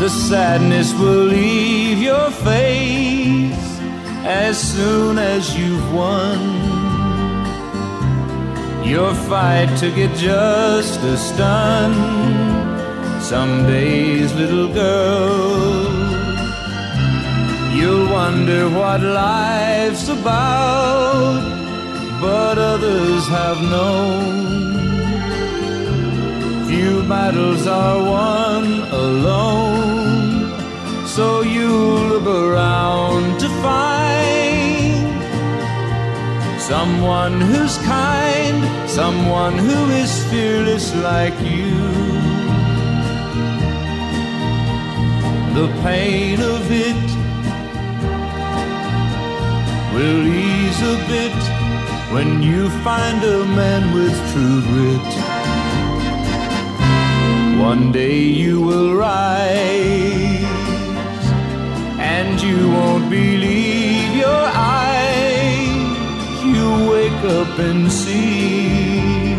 The sadness will leave your face as soon as you've won your fight to get just a stun. Some days, little girl, you'll wonder what life's about, but others have known few battles are won alone. So you look around to find someone who's kind, someone who is fearless like you. The pain of it will ease a bit when you find a man with true grit. One day you will rise wake up and see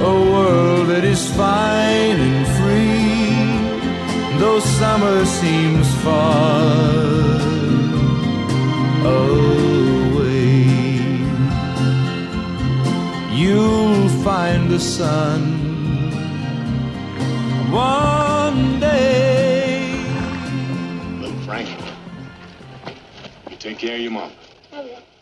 a world that is fine and free, though summer seems far away. You'll find the sun one day. Look, Frank, you take care of your mom. I will.